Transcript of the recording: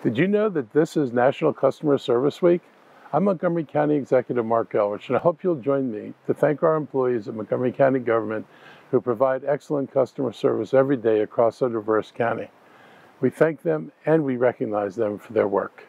Did you know that this is National Customer Service Week? I'm Montgomery County Executive Mark Elrich, and I hope you'll join me to thank our employees at Montgomery County Government who provide excellent customer service every day across our diverse county. We thank them and we recognize them for their work.